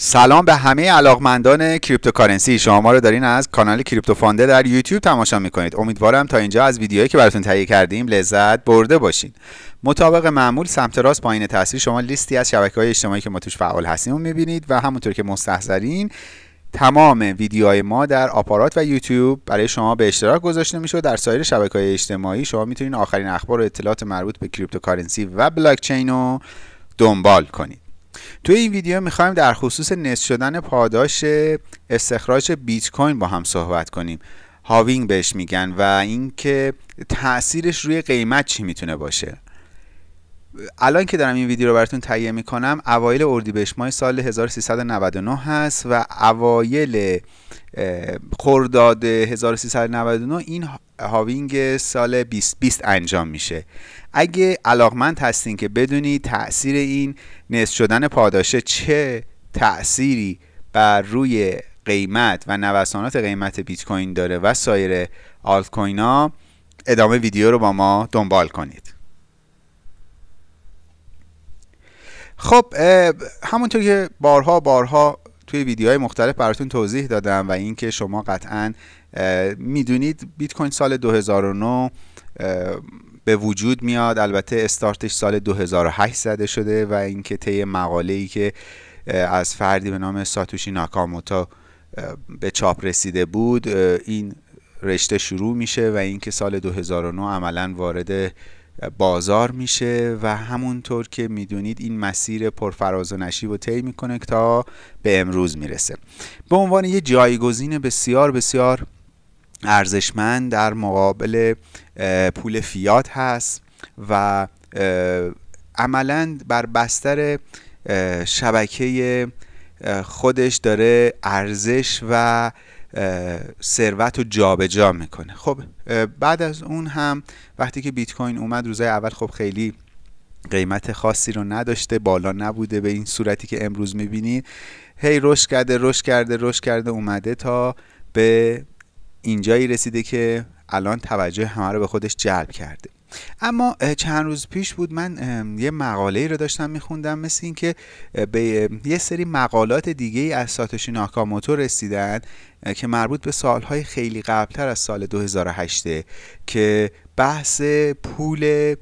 سلام به همه علاقمندان cryptocurrency. شما ما رو دارین از کانال کریپتو فانده در یوتیوب تماشا می‌کنید. امیدوارم تا اینجا از ویدیوهایی که براتون تهیه کردیم لذت برده باشین. مطابق معمول سمت راست پایین تصویر شما لیستی از شبکه های اجتماعی که ما توش فعال هستیم رو می‌بینید و همونطور که مستحضرین تمام ویدیوهای ما در آپارات و یوتیوب برای شما به اشتراک گذاشته میشه در سایر شبکه های اجتماعی شما می‌تونید آخرین اخبار و اطلاعات مربوط به cryptocurrency و بلاکچین رو دنبال کنید. توی این ویدیو می‌خوایم در خصوص نصف شدن پاداش استخراج بیت کوین با هم صحبت کنیم. halving بهش میگن و اینکه تاثیرش روی قیمت چی می‌تونه باشه. الان که دارم این ویدیو رو براتون تهیه می‌کنم اوایل اردیبهشت ماه سال 1399 هست و اوایل خرداد 1399 این halving سال 2020 انجام میشه. اگه علاقمند هستین که بدونی تاثیر این نصف شدن پاداشه چه تأثیری بر روی قیمت و نوسانات قیمت بیت کوین داره و سایر آلت کوین ها ادامه ویدیو رو با ما دنبال کنید. خب همونطور که بارها بارها توی ویدیوهای مختلف براتون توضیح دادم و اینکه شما قطعا می‌دونید بیت کوین سال 2009 به وجود میاد. البته استارتش سال 2008 زده شده و اینکه طی مقاله ای که از فردی به نام ساتوشی ناکاموتو به چاپ رسیده بود این رشته شروع میشه و اینکه سال 2009 عملا وارد بازار میشه و همونطور که می‌دونید این مسیر پرفراز و نشیب و طی می‌کنه تا به امروز می‌رسه. به عنوان یه جایگزین بسیار بسیار ارزشمند در مقابل پول فیات هست و عملا بر بستر شبکه خودش داره ارزش و ثروت رو جابجا می‌کنه. خب بعد از اون هم وقتی که بیت کوین اومد روزای اول خب خیلی قیمت خاصی رو نداشته بالا نبوده به این صورتی که امروز می‌بینید هی رشد کرده رشد کرده رشد کرده اومده تا به اینجایی رسیده که الان توجه همه رو به خودش جلب کرده. اما چند روز پیش بود من یه مقاله ای رو داشتم میخوندم مثل اینکه به یه سری مقالات دیگه از ساتوشی ناکاموتو رسیدن که مربوط به سالهای خیلی قبلتر از سال 2008 که بحث پول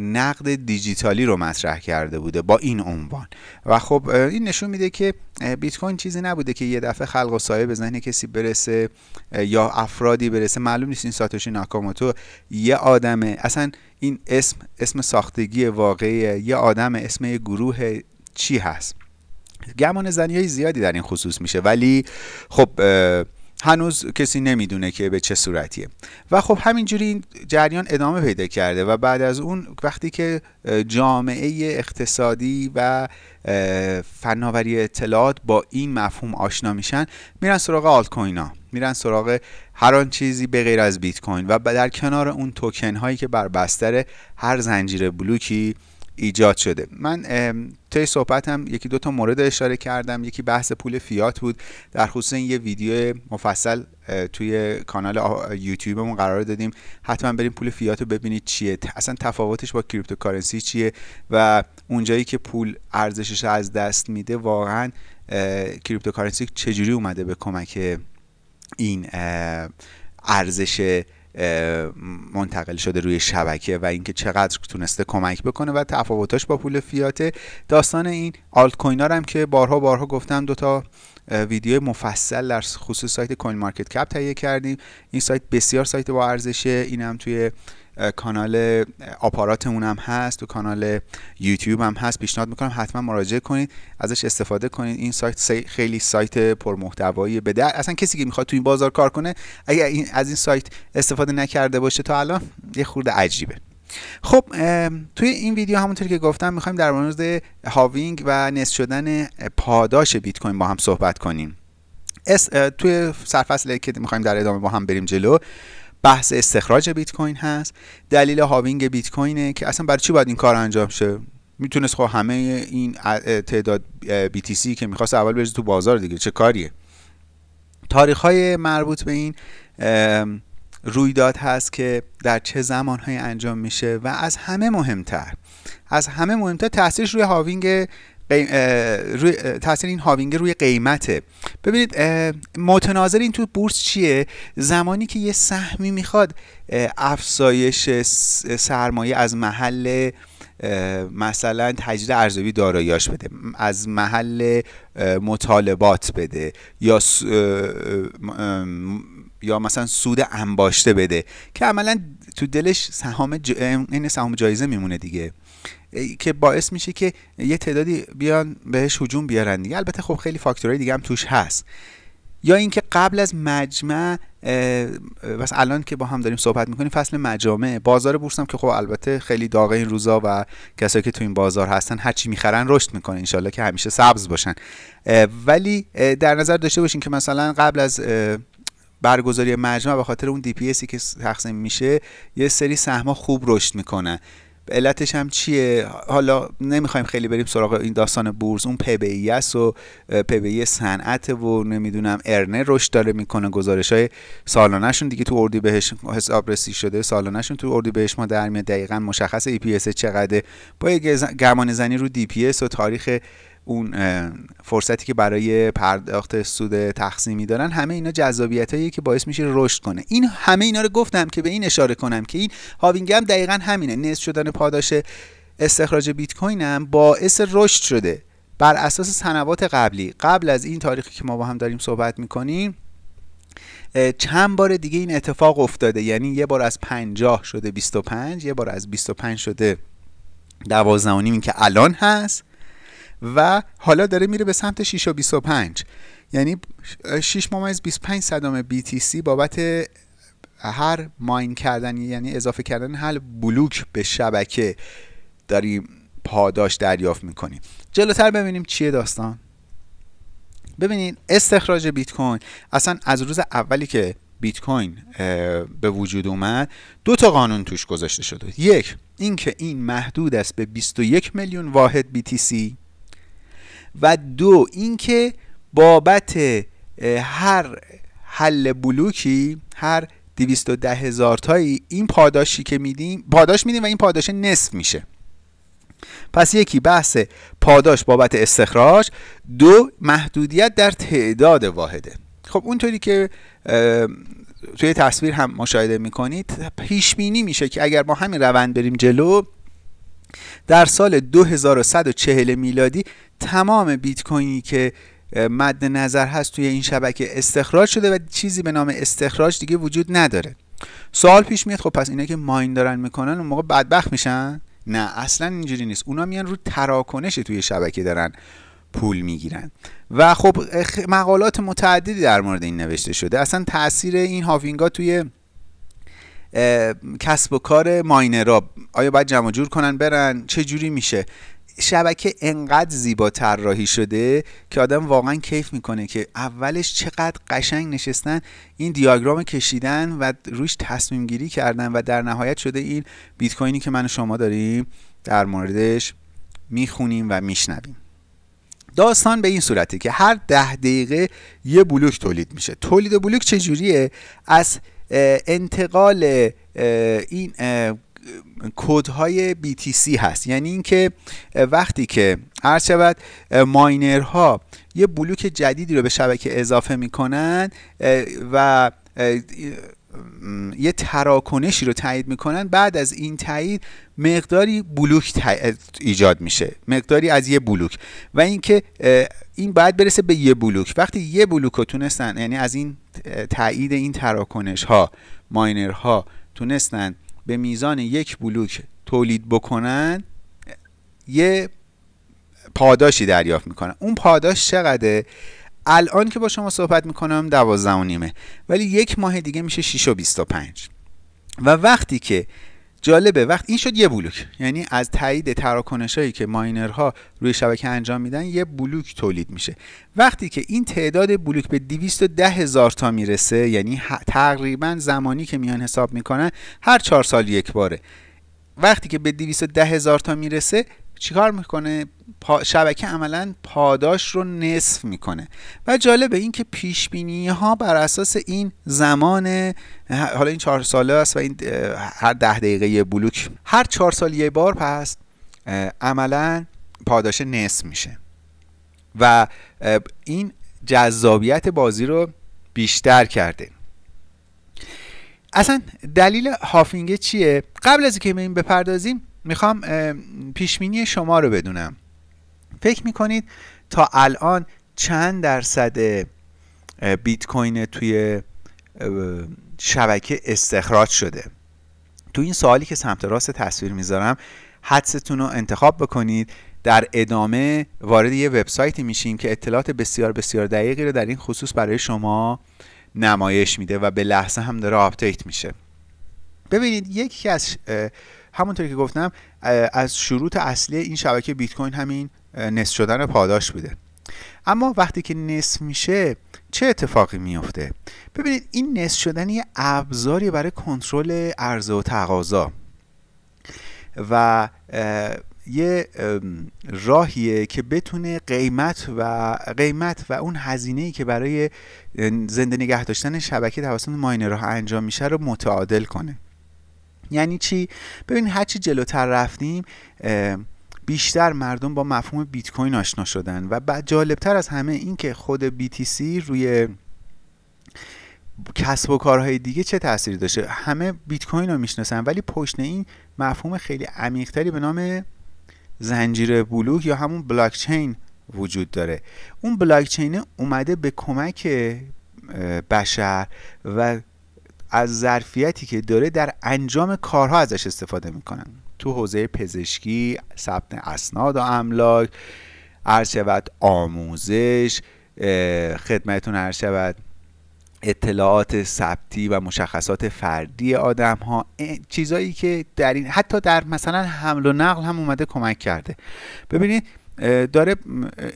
نقد دیجیتالی رو مطرح کرده بوده با این عنوان. و خب این نشون میده که بیت کوین چیزی نبوده که یه دفعه خلق و سایه به ذهن کسی برسه یا افرادی برسه. معلوم نیست این ساتوشی ناکاموتو یه آدمه اصلا این اسم اسم ساختگی واقعی یه آدم اسم یه گروه چی هست؟ گمان زنی های زیادی در این خصوص میشه. ولی خب هنوز کسی نمی‌دونه که به چه صورتیه. و خب همینجوری این جریان ادامه پیدا کرده و بعد از اون وقتی که جامعه اقتصادی و فناوری اطلاعات با این مفهوم آشنا میشن میرن سراغ آلت کوینا میرن سراغ هر آن چیزی به غیر از بیت کوین و در کنار اون توکن هایی که بر بستر هر زنجیره بلوکی ایجاد شده. من طی صحبتم یکی دو تا مورد اشاره کردم. یکی بحث پول فیات بود. در خصوص این یه ویدیو مفصل توی کانال یوتیوبمون قرار دادیم. حتما بریم پول فیات رو ببینید چیه. اصلا تفاوتش با cryptocurrency چیه و اونجایی که پول ارزشش از دست میده واقعا cryptocurrency چجوری اومده به کمک این ارزش منتقل شده روی شبکه و اینکه چقدر تونسته کمک بکنه و تفاوتاش با پول فیاته. داستان این آلت کوین هم که بارها بارها گفتم دوتا ویدیو مفصل در خصوص سایت کوین مارکت کپ تهیه کردیم. این سایت بسیار سایت با ارزشه. اینم توی کانال آپاراتمون هم هست. تو کانال یوتیوب هم هست. پیشنهاد می‌کنم حتما مراجعه کنید. ازش استفاده کنید. این سایت خیلی سایت پرمحتوایی به در اصلا کسی که می‌خواد تو این بازار کار کنه اگر از این سایت استفاده نکرده باشه تا الان یه خورده عجیبه. خب توی این ویدیو همونطور که گفتم می‌خوایم در مورد halving و نصف شدن پاداش بیت کوین با هم صحبت کنیم. توی سرفصل که می‌خوایم در ادامه با هم بریم جلو بحث استخراج بیت کوین هست دلیل halving بیت کوینه که اصلا برای چی باید این کار انجام شه؟ می‌تونست خب همه این تعداد BTC که می‌خواست اول بریزه تو بازار دیگه چه کاریه؟ تاریخ های مربوط به این رویداد هست که در چه زمانهایی انجام میشه و از همه مهمتر. از همه مهمتر تاثیرش روی هاوینگ روی تاثیر این هاوینگ روی قیمته. ببینید متناظر این تو بورس چیه؟ زمانی که یه سهمی می‌خواد افزایش سرمایه از محل مثلا تجدید ارزیابی داراییاش بده از محل مطالبات بده یا یا مثلا سود انباشته بده که عملا تو دلش سهام ج... این سهام جایزه میمونه دیگه. که باعث میشه که یه تعدادی بیان بهش هجوم بیارن دیگه. البته خب خیلی فاکتورهای دیگه هم توش هست. یا اینکه قبل از مجمع بس الان که با هم داریم صحبت می‌کنیم فصل مجامع. بازار بورس هم که خب البته خیلی داغه این روزا و کسایی که تو این بازار هستن هرچی می‌خرن رشد می‌کنه انشالله که همیشه سبز باشن. ولی در نظر داشته باشین که مثلا قبل از برگزاری مجمع به خاطر اون دی اسی که تقسیم میشه یه سری سهما خوب رشد می‌کنن. علتش هم چیه؟ حالا نمی‌خوایم خیلی بریم سراغ این داستان بورس. اون پی بی است و پی بی صنعت و نمی‌دونم ارنه رشد داره می‌کنه گزارش های سالانهشون. دیگه تو اردی بهش حسابرسی شده سالانهشون تو اردی بهش ما در میاد. دقیقا مشخص ای پی اس چقدر با گمانه زنی رو DPS و تاریخ اون فرصتی که برای پرداخت سود تقسیمی دارن همه اینا جذابیت هایی که باعث میشه رشد کنه. این همه اینا رو گفتم که به این اشاره کنم که این halving هم دقیقا همینه. نصف شدن پاداش استخراج بیت کوین هم باعث رشد شده. بر اساس سنوات قبلی. قبل از این تاریخی که ما با هم داریم صحبت می‌کنیم چند بار دیگه این اتفاق افتاده. یعنی یه بار از 50 شده 25 یه بار از 25 شده 12 این که الان هست. و حالا داره میره به سمت 6 و 25 یعنی 6 ممیز 25 صدام BTC بابت هر ماین کردن یعنی اضافه کردن هر بلوک به شبکه داریم پاداش دریافت می‌کنیم جلوتر ببینیم چیه داستان. ببینید استخراج بیت کوین اصلا از روز اولی که بیت کوین به وجود اومد دو تا قانون توش گذاشته شده. یک اینکه این محدود است به 21 میلیون واحد BTC و دو اینکه بابت هر حل بلوکی هر 210 هزار تایی این پاداشی که میدیم پاداش میدیم و این پاداش نصف میشه. پس یکی بحث پاداش بابت استخراج دو محدودیت در تعداد واحده. خب اونطوری که توی تصویر هم مشاهده می‌کنید پیش بینی میشه که اگر ما همین روند بریم جلو در سال 2140 میلادی تمام بیت کوینی که مد نظر هست توی این شبکه استخراج شده و چیزی به نام استخراج دیگه وجود نداره. سوال پیش میاد خب پس اینا که ماین دارن می‌کنن اون موقع بدبخت میشن؟ نه اصلا اینجوری نیست. اونا میان رو تراکنش توی شبکه دارن پول می‌گیرن. و خب مقالات متعددی در مورد این نوشته شده. اصلا تاثیر این هافینگا توی کسب و کار ماینرها. آیا باید جمع جور کنن برن؟ چه جوری میشه؟ شبکه انقدر زیبا طراحی شده که آدم واقعا کیف می‌کنه که اولش چقدر قشنگ نشستن این دیاگرام کشیدن و روش تصمیم گیری کردن و در نهایت شده این بیت کوینی که من و شما داریم در موردش می‌خونیم و میشنویم. داستان به این صورته که هر ده دقیقه یه بلوک تولید میشه. تولید بلوک چجوریه از انتقال این کودهای BTC هست. یعنی اینکه وقتی که هر شود ماینرها یه بلوک جدیدی رو به شبکه اضافه می‌کنن و یه تراکنشی رو تایید می‌کنن. بعد از این تایید مقداری بلوک ایجاد میشه. مقداری از یه بلوک. و اینکه این باید برسه به یه بلوک. وقتی یه بلوک رو تونستن یعنی از این تایید این تراکنش ها ماینرها تونستن به میزان یک بلوک تولید بکنن یه پاداشی دریافت می‌کنن. اون پاداش چقدره؟ الان که با شما صحبت می‌کنم دوازده و نیمه. ولی یک ماه دیگه میشه 6 و 25 و وقتی که جالبه وقت این شد یه بلوک. یعنی از تایید تراکنش هایی که ماینرها روی شبکه انجام میدن یه بلوک تولید میشه. وقتی که این تعداد بلوک به 210 هزار تا می‌رسه یعنی تقریبا زمانی که میان حساب می‌کنن هر چهار سال یک باره. وقتی که به 210 هزار تا می‌رسه چیکار می‌کنه؟ شبکه عملا پاداش رو نصف می‌کنه. و جالبه این که پیش بینی ها بر اساس این زمان حالا این چهار ساله است و این هر ده دقیقه یه بلوک. هر چهار سال یه بار پس عملا پاداش نصف میشه. و این جذابیت بازی رو بیشتر کرده. اصلا دلیل هافینگه چیه؟ قبل از اینکه این بپردازیم می‌خوام پیش‌بینی شما رو بدونم. فکر می‌کنید تا الان چند درصد بیت کوین توی شبکه استخراج شده؟ تو این سوالی که سمت راست تصویر می‌ذارم حدستون رو انتخاب بکنید. در ادامه وارد یه وبسایتی میشیم که اطلاعات بسیار بسیار دقیقی رو در این خصوص برای شما نمایش میده و به لحظه هم داره update میشه. ببینید یکی از همونطور که گفتم از شروط اصلی این شبکه بیت کوین همین نصف شدن پاداش بوده. اما وقتی که نصف میشه چه اتفاقی میفته؟ ببینید این نصف شدن یه ابزاری برای کنترل عرضه و تقاضا و یه راهیه که بتونه قیمت و قیمت و اون هزینه ای که برای زنده نگه داشتن شبکه توسط ماینرها انجام میشه رو متعادل کنه. یعنی چی؟ ببینید هرچی جلوتر رفتیم بیشتر مردم با مفهوم بیت کوین آشنا شدن. و بعد جالبتر از همه این که خود BTC روی کسب و کارهای دیگه چه تأثیری داشته؟ همه بیت کوین رو می‌شناسن ولی پشت این مفهوم خیلی عمیقتری به نام زنجیره بلوک یا همون بلاکچین وجود داره. اون بلاکچین اومده به کمک بشر و از ظرفیتی که داره در انجام کارها ازش استفاده می‌کنن. تو حوزه پزشکی ثبت اسناد و املاک عرض شود آموزش خدمتون عرض شود اطلاعات ثبتی و مشخصات فردی آدم ها چیزایی که در این حتی در مثلا حمل و نقل هم اومده کمک کرده. ببینید داره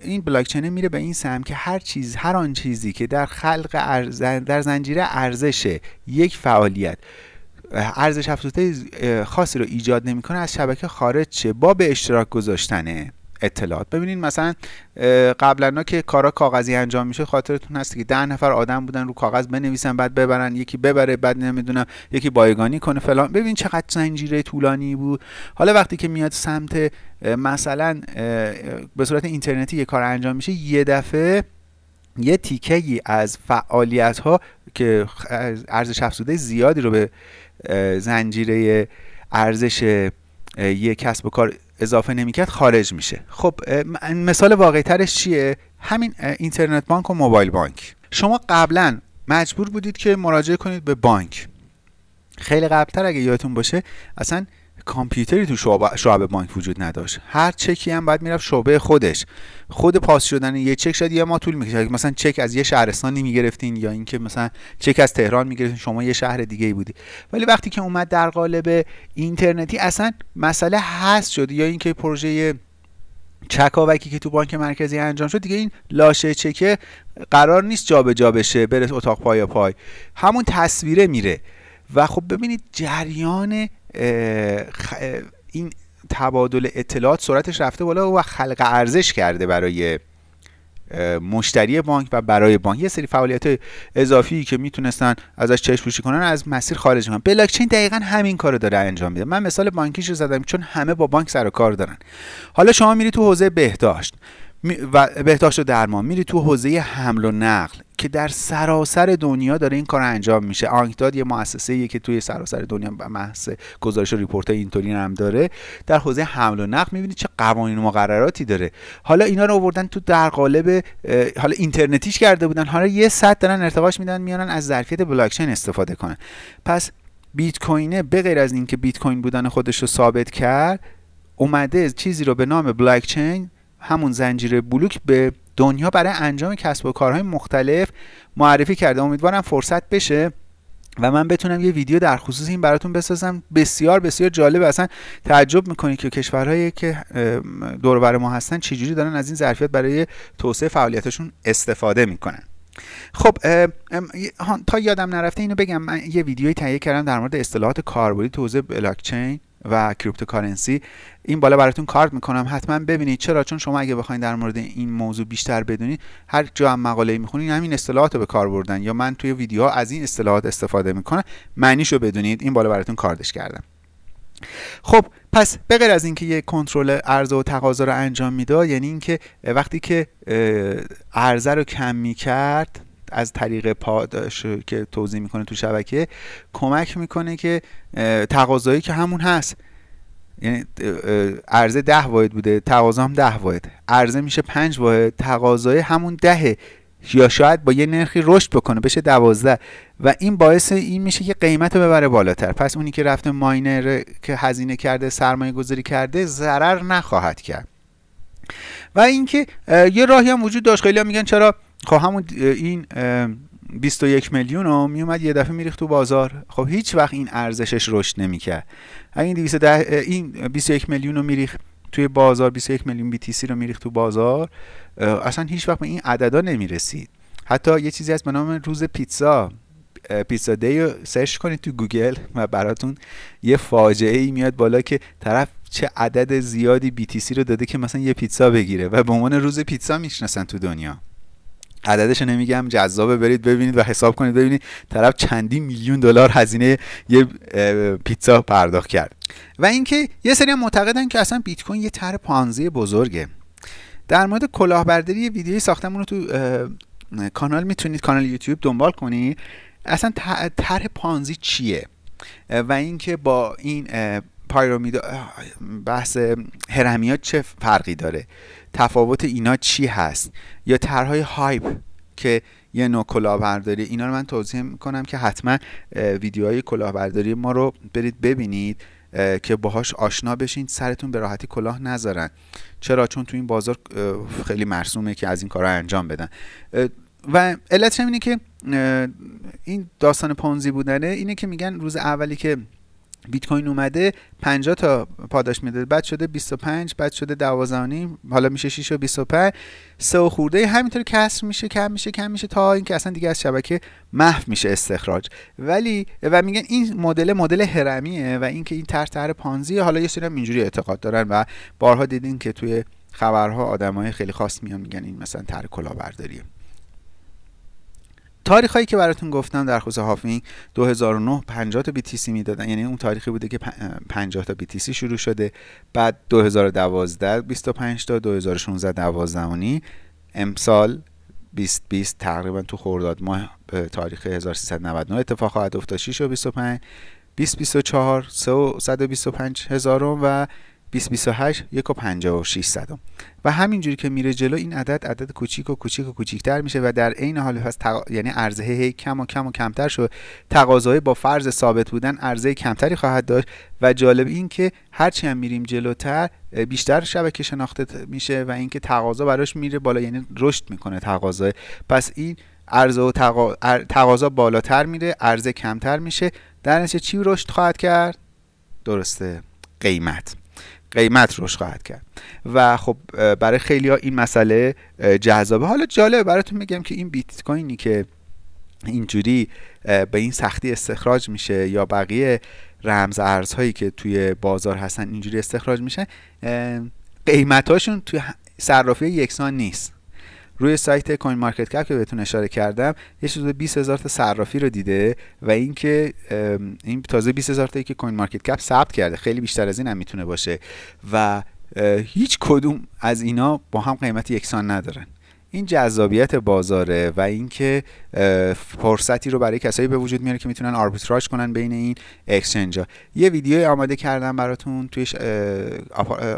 این بلاکچین میره به این سم که هر چیز هر آن چیزی که در خلق ارز در زنجیره ارزش یک فعالیت. ارزش افزوده خاصی رو ایجاد نمی‌کنه از شبکه خارج چه با به اشتراک گذاشتنه. اطلاعات. ببینید مثلا قبلا که کارا کاغذی انجام میشه خاطرتون هست که ده نفر آدم بودن رو کاغذ بنویسن بعد ببرن یکی ببره بعد نمی‌دونم یکی بایگانی کنه فلان. ببین چقدر زنجیره طولانی بود. حالا وقتی که میاد سمت مثلا به صورت اینترنتی یه کار انجام میشه یه دفعه یه تیکه از فعالیت ها که ارزش افزوده زیادی رو به زنجیره ارزش یک کسب و کار اضافه نمی‌کرد خارج میشه. خب مثال واقعی ترش چیه؟ همین اینترنت بانک و موبایل بانک. شما قبلا مجبور بودید که مراجعه کنید به بانک. خیلی قبلتر اگه یادتون باشه اصلا کامپیوتری تو شعبه بانک وجود نداشت. هر چکی هم باید می‌رفت شعبه خودش. خود پاس شدن یه چک شاید یه ما طول می‌کشید مثلا چک از یه شهرستانی می‌گرفتین یا اینکه مثلا چک از تهران می‌گرفتین شما یه شهر دیگه ای بودی. ولی وقتی که اومد در قالب اینترنتی اصلا مسئله هست شد یا اینکه پروژه چکاوکی که تو بانک مرکزی انجام شد دیگه این لاشه چکه قرار نیست جابجا جا بشه بره اتاق پای پای. همون تصویره میره. و خب ببینید جریان این تبادل اطلاعات سرعتش رفته بالا و خلق ارزش کرده برای مشتری بانک و برای بانک. یه سری فعالیت اضافی که می‌تونستن ازش چشم پوشی کنن از مسیر خارج کنن بلاکچین دقیقا همین کارو داره انجام میده. من مثال بانکیش رو زدم چون همه با بانک سر و کار دارن. حالا شما میری تو حوزه بهداشت. و بهداشت و درمان. میری تو حوزه حمل و نقل که در سراسر دنیا داره این کار انجام میشه. آنکداد یه مؤسسه که توی سراسر دنیا محض گزارش و ریپورت اینطوری هم داره در حوزه حمل و نقل می‌بینید چه قوانین و مقرراتی داره. حالا اینا رو آوردن تو در قالب حالا اینترنتیش کرده بودن. حالا یه صد دارن ارتباط میدن میانن از ظرفیت بلاکچین استفاده کنن. پس بیت کوینه به غیر از اینکه بیت کوین بودن خودش رو ثابت کرد اومده چیزی رو به نام بلاکچین همون زنجیره بلوک به دنیا برای انجام کسب و کارهای مختلف معرفی کرده. امیدوارم فرصت بشه و من بتونم یه ویدیو در خصوص این براتون بسازم. بسیار بسیار جالب. اصلا تعجب می‌کنید که کشورهایی که دور ما هستن چجوری دارن از این ظرفیت برای توسعه فعالیتشون استفاده می‌کنن. خب تا یادم نرفته اینو بگم. من یه ویدیویی تهیه کردم در مورد اصطلاحات کاربردی تو حوزه بلاکچین. و cryptocurrency این بالا براتون کارت می‌کنم. حتما ببینید. چرا؟ چون شما اگه بخواید در مورد این موضوع بیشتر بدونید هر جا هم مقاله می‌خونید همین اصطلاحات رو به کار بردن. یا من توی ویدیوها از این اصطلاحات استفاده می‌کنم. معنیشو بدونید. این بالا براتون کاردش کردم. خب پس به غیر از اینکه یک کنترل عرضه و تقاضا رو انجام می‌داد یعنی اینکه وقتی که عرضه رو کم می‌کرد از طریق پاداش که توضیح می‌کنه تو شبکه کمک می‌کنه که تقاضایی که همون هست. یعنی عرضه ده واحد بوده تقاضا هم ده واحد. عرضه میشه پنج واحد تقاضای همون دهه. یا شاید با یه نرخی رشد بکنه بشه دوازده. و این باعث این میشه که قیمت رو ببره بالاتر. پس اونی که رفته ماینر که هزینه کرده سرمایه گذاری کرده ضرر نخواهد کرد. و اینکه یه راهی هم وجود داشت. خیلی هم میگن چرا خب همون این 21 میلیون رو میومد یه دفعه میریخت تو بازار. خب هیچ وقت این ارزشش رشد نمی‌کرد. این 210 این 21 میلیون رو میریخت توی بازار 21 میلیون BTC رو میریخت تو بازار اصلا هیچ وقت به این عددا نمی‌رسید. حتی یه چیزی هست به نام روز پیتزا. Pizza Day رو search کنید تو گوگل و براتون یه فاجعه ای میاد بالا که طرف چه عدد زیادی BTC رو داده که مثلا یه پیتزا بگیره و به عنوان روز پیتزا می‌شناسن تو دنیا. عددش نمیگم جذابه برید ببینید و حساب کنید. ببینید طرف چندی میلیون دلار هزینه یه پیتزا پرداخت کرد. و اینکه یه سری هم معتقدن که اصلا بیت کوین یه طرح پانزی بزرگه. در مورد کلاهبرداری یه ساختم رو تو کانال می‌تونید کانال یوتیوب دنبال کنید. اصلا طرح پانزی چیه؟ و اینکه با این پایرومید بحث هرمیات چه فرقی داره؟ تفاوت اینا چی هست؟ یا طرحهای هایپ که یه نوع کلاهبرداری اینا رو من توضیح می‌کنم که حتما ویدیوهای کلاهبرداری ما رو برید ببینید که باهاش آشنا بشین سرتون به راحتی کلاه نذارن. چرا؟ چون تو این بازار خیلی مرسومه که از این کارا انجام بدن. و علتش اینه که این داستان پونزی بودنه اینه که میگن روز اولی که بیت کوین اومده 50 تا پاداش میده. بعد شده 25 بعد شده 12 حالا میشه 6 و 25 سه و خورده همینطور کسر میشه کم میشه کم میشه تا اینکه اصلا دیگه از شبکه محو میشه استخراج. ولی و میگن این مدل مدل هرمیه و اینکه این طرح طرح پانزی حالا یه سری هم اینجوری اعتقاد دارن و بارها دیدین که توی خبرها آدمای خیلی خاص میان میگن این مثلا طرح کلاهبرداریه. تاریخ هایی که براتون گفتم در خصوص هافینگ 2009 50 تا BTC می‌دادن. یعنی اون تاریخی بوده که 50 تا BTC شروع شده. بعد 2012 25 تا 2016 12 امسال 2020 تقریبا تو خرداد ماه تاریخ 1399 اتفاق خواهد افتاد. 6 و 25 2024 125 هزارم و 2028 یک و 56 صدم. و همینجوری که میره جلو این عدد عدد کوچیک و کوچیک و کوچیکتر میشه و در عین حال پس تق... یعنی عرضه هی کم و کم و کمتر شد. تقاضای با فرض ثابت بودن عرضه کمتری خواهد داشت و جالب این که هرچی هم میریم جلوتر بیشتر شبکه شناخته میشه و اینکه تقاضا براش میره بالا یعنی رشد می‌کنه تقاضا. پس این عرضه و تقا... تقاضا بالاتر میره عرضه کمتر میشه. در نتیجه چی رشد خواهد کرد؟ درسته قیمت. قیمت رشد خواهد کرد. و خب برای خیلی ها این مسئله جذابه. حالا جالبه براتون میگم که این بیت کوینی که اینجوری به این سختی استخراج میشه یا بقیه رمز ارزهایی که توی بازار هستن اینجوری استخراج میشن قیمتاشون توی صرافی یکسان نیست. روی سایت کوین مارکت کپ که بهتون اشاره کردم یه حدود 20 هزار تا صرافی رو دیده و اینکه این تازه 20 هزار تایی که کوین مارکت کپ ثبت کرده خیلی بیشتر از این هم می‌تونه باشه و هیچ کدوم از اینا با هم قیمت یکسان ندارن. این جذابیت بازاره و اینکه فرصتی رو برای کسایی به وجود میاره که می‌تونن آربیتراژ کنن بین این اکسچنج ها یه ویدیو آماده کردم براتون توی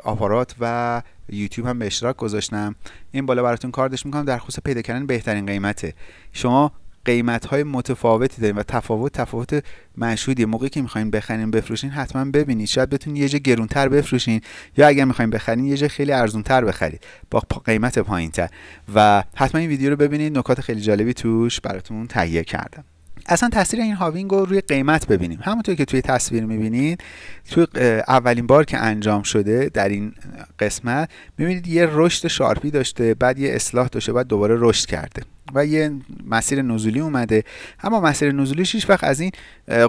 آپارات و یوتیوب هم به اشتراک گذاشتم. این بالا براتون کاردش می‌کنم. در خصوص پیدا کردن بهترین قیمته. شما قیمت های متفاوتی داریم و تفاوت تفاوت مشهودی موقعی که می‌خواین بخرین بفروشین حتما ببینید. شاید بتونید یه جا گرونتر بفروشین یا اگر می‌خواین بخرین یه جا خیلی ارزونتر بخرید. با قیمت پایینتر. و حتما این ویدیو رو ببینید. نکات خیلی جالبی توش براتون تهیه کردم. اصلا تاثیر این halving رو روی قیمت ببینیم. همونطور که توی تصویر می‌بینید توی اولین بار که انجام شده در این قسمت می‌بینید یه رشد sharp ی داشته بعد یه اصلاح داشته بعد دوباره رشد کرده و یه مسیر نزولی اومده. اما مسیر نزولیش هیچ وقت از این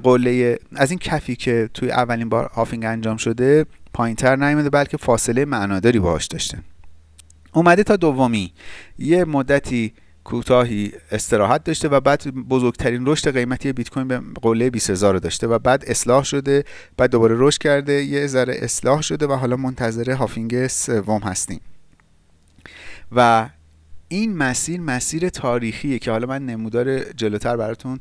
قله از این کفی که توی اولین بار هافینگ انجام شده پایینتر نیومده بلکه فاصله معناداری باهاش داشته. اومده تا دومی. یه مدتی کوتاهی استراحت داشته و بعد بزرگترین رشد قیمتی بیت کوین به قله 20000 رو داشته و بعد اصلاح شده بعد دوباره رشد کرده یه ذره اصلاح شده و حالا منتظر هافینگ سوم هستیم. و این مسیر مسیر تاریخیه که حالا من نمودار جلوتر براتون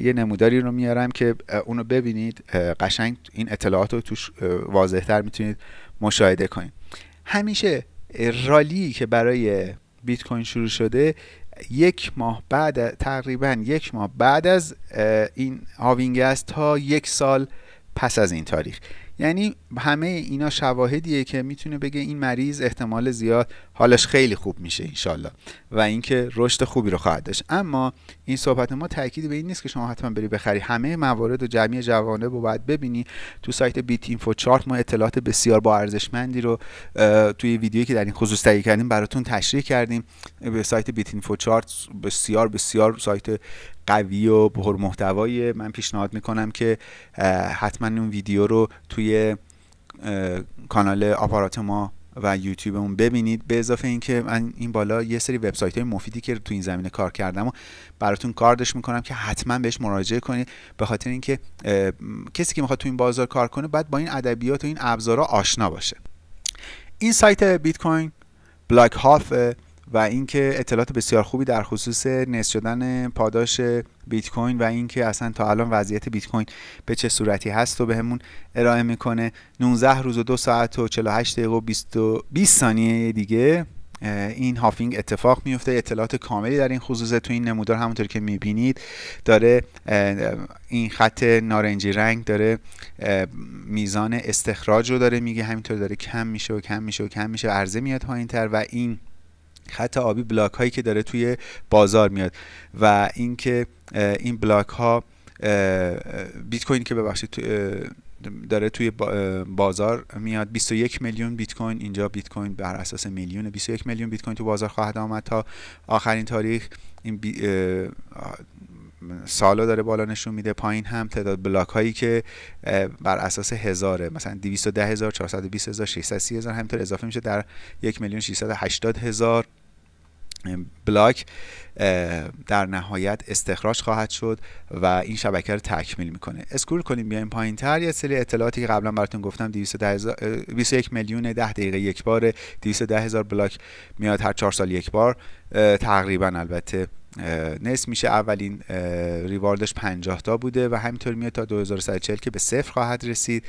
یه نموداری رو میارم که اونو ببینید قشنگ این اطلاعات رو توش واضحتر می‌تونید مشاهده کنید. همیشه رالی که برای بیت کوین شروع شده یک ماه بعد تقریبا یک ماه بعد از این هاوینگ است تا یک سال پس از این تاریخ. یعنی همه اینا شواهدیه که می‌تونه بگه این مریض احتمال زیاد حالش خیلی خوب میشه انشالله. و اینکه رشد خوبی رو خواهد داشت. اما این صحبت ما تاکید به این نیست که شما حتما بری بخری. همه موارد و جمعی جوانب رو باید ببینی. تو سایت بیت اینفو چارت ما اطلاعات بسیار با ارزشمندی رو توی ویدیویی که در این خصوص تهیه کردیم براتون تشریح کردیم. به سایت بیت اینفو چارت بسیار بسیار سایت قوی و محتوای من پیشنهاد می‌کنم که حتما اون ویدیو رو توی کانال آپارات ما و یوتیوبمون ببینید. به اضافه اینکه من این بالا یه سری وبسایت های مفیدی که تو این زمینه کار کردم و براتون کاردش می‌کنم که حتما بهش مراجعه کنید. به خاطر اینکه کسی که می‌خواد تو این بازار کار کنه باید با این ادبیات و این ابزارها آشنا باشه. این سایت بیت کوین بلاک هاف و اینکه اطلاعات بسیار خوبی در خصوص نصف شدن پاداش بیت کوین و اینکه اصلا تا الان وضعیت بیت کوین به چه صورتی هست و بهمون ارائه می‌کنه. 19 روز و دو ساعت و 48 دقیقه و 20, 20 ثانیه دیگه این هافینگ اتفاق میفته اطلاعات کاملی در این خصوص تو این نمودار همونطور که می‌بینید داره این خط نارنجی رنگ داره میزان استخراج رو داره میگه. همینطور داره کم میشه و کم میشه و کم میشه عرضه میاد پایین تر و این خط آبی بلاک هایی که داره توی بازار میاد و اینکه این بلاک ها بیت کوین که ببخشید داره توی بازار میاد 21 میلیون بیت کوین اینجا بیت کوین بر اساس میلیون 21 میلیون بیت کوین تو بازار خواهد آمد تا آخرین تاریخ. این سالو داره بالا نشون میده. پایین هم تعداد بلاک هایی که بر اساس هزاره. مثلا 210 هزار 420 هزار 630 هزار همینطور اضافه میشه در 1 میلیون 680 هزار. بلاک در نهایت استخراج خواهد شد و این شبکه رو تکمیل می‌کنه. scroll کنیم بیایم پایین تر. یه سری اطلاعاتی که قبلا براتون گفتم 21 میلیون 10 دقیقه یک بار 210 هزار بلاک میاد هر 4 سال یک بار. تقریبا البته نصف میشه. اولین reward ش 50 تا بوده و همینطور میاد تا 2140 که به صفر خواهد رسید.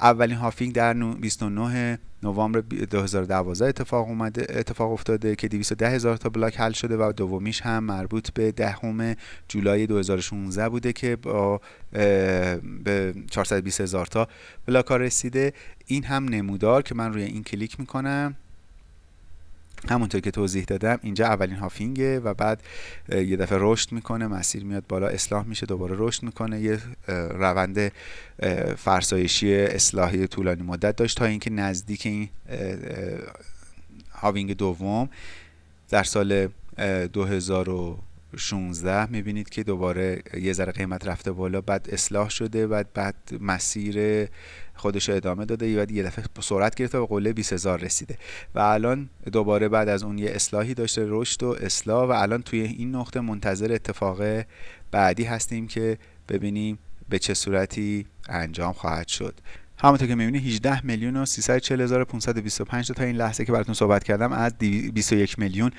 اولین halving در 29 نوامبر 2012 اتفاق اومده اتفاق افتاده که 210 هزار تا بلاک حل شده و دومیش هم مربوط به دهم جولای 2016 بوده که با به 420 هزار تا بلاک ها رسیده. این هم نمودار که من روی این کلیک می‌کنم. همونطور که توضیح دادم اینجا اولین هافینگه و بعد یه دفعه رشد می‌کنه مسیر میاد بالا اصلاح میشه دوباره رشد می‌کنه. یه روند فرسایشی اصلاحی طولانی مدت داشت تا اینکه نزدیک این هاوینگ دوم در سال 2016 می‌بینید که دوباره یه ذره قیمت رفته بالا بعد اصلاح شده و بعد مسیر خودش ادامه داده و یه دفعه سرعت گرفته و قله 20000 رسیده. و الان دوباره بعد از اون یه اصلاحی داشته رشد و اصلاح و الان توی این نقطه منتظر اتفاق بعدی هستیم که ببینیم به چه صورتی انجام خواهد شد. همونطور که می‌بینید 18 میلیون و 340525 تا این لحظه که براتون صحبت کردم از 21 میلیون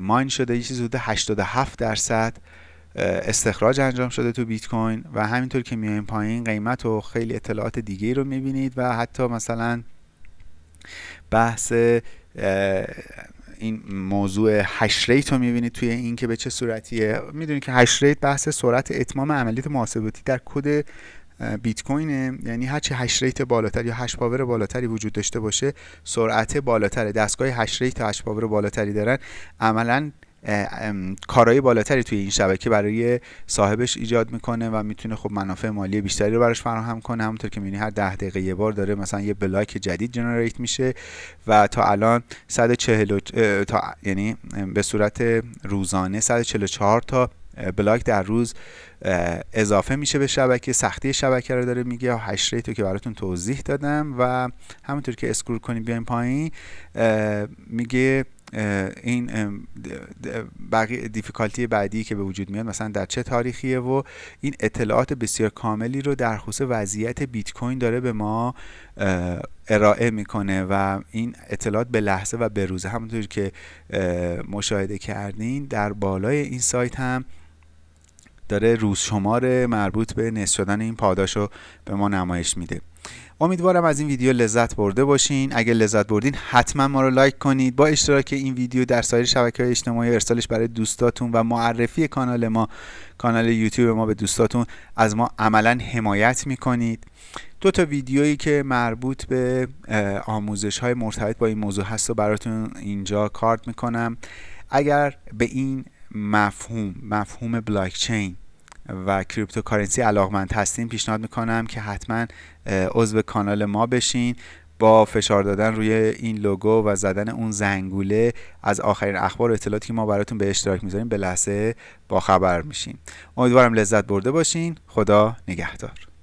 mine شده. یه چیزی حدود 87 درصد استخراج انجام شده تو بیت کوین و همینطور که میایم پایین قیمت و خیلی اطلاعات دیگه رو می‌بینید و حتی مثلا بحث این موضوع hash rate رو می‌بینید توی این که به چه صورتیه. می‌دونید که hash rate بحث سرعت اتمام عملیات محاسباتی در کد بیت کوینه. یعنی هرچی hash rate بالاتر یا hash power بالاتری وجود داشته باشه سرعت بالاتره. دستگاه hash rate hash power بالاتری دارن. عملا کارهای بالاتری توی این شبکه برای صاحبش ایجاد می‌کنه و می‌تونه خب منافع مالی بیشتری رو براش فراهم کنه. همونطور که می‌بینی هر ده دقیقه یه بار داره مثلا یه block جدید generate میشه و تا الان 140 تا یعنی به صورت روزانه 144 تا block در روز اضافه میشه به شبکه. سختی شبکه رو داره میگه. hash rate و که براتون توضیح دادم و همونطور که اسکرول کنیم بیایم پایین میگه این بقیه دیفیکالتی بعدی که به وجود میاد مثلا در چه تاریخیه و این اطلاعات بسیار کاملی رو در خصوص وضعیت بیت کوین داره به ما ارائه می‌کنه و این اطلاعات به لحظه و به روزه همونطور که مشاهده کردین در بالای این سایت هم داره روز شمار مربوط به نصف این پاداش رو به ما نمایش میده. امیدوارم از این ویدیو لذت برده باشین. اگر لذت بردین حتما ما رو لایک کنید. با اشتراک این ویدیو در سایر شبکه های اجتماعی ارسالش برای دوستاتون و معرفی کانال ما کانال یوتیوب ما به دوستاتون از ما عملا حمایت می‌کنید. دو تا ویدیویی که مربوط به آموزش های مرتبط با این موضوع هست و براتون اینجا کارت می‌کنم. اگر به این مفهوم مفهوم بلاکچین و cryptocurrency علاقمند هستین پیشنهاد می‌کنم که حتما عضو کانال ما بشین. با فشار دادن روی این لوگو و زدن اون زنگوله از آخرین اخبار و اطلاعاتی که ما براتون به اشتراک می‌ذاریم به لحظه با خبر میشین امیدوارم لذت برده باشین. خدا نگهدار.